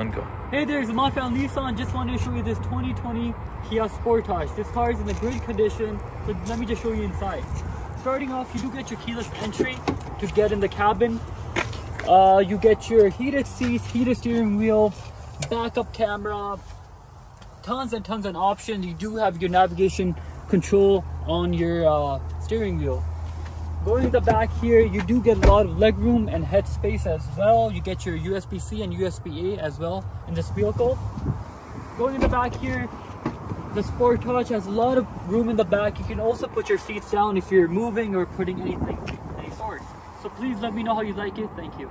Hey there, it's Mafia Nissan. Just wanted to show you this 2020 Kia Sportage. This car is in a great condition, so let me just show you inside. Starting off, you do get your keyless entry to get in the cabin. Uh, you get your heated seats, heated steering wheel, backup camera, tons and tons of options. You do have your navigation control on your uh, steering wheel. Going in the back here, you do get a lot of leg room and head space as well. You get your USB-C and USB-A as well in this vehicle. Going in the back here, the Sportage has a lot of room in the back. You can also put your seats down if you're moving or putting anything, any sort. So please let me know how you like it. Thank you.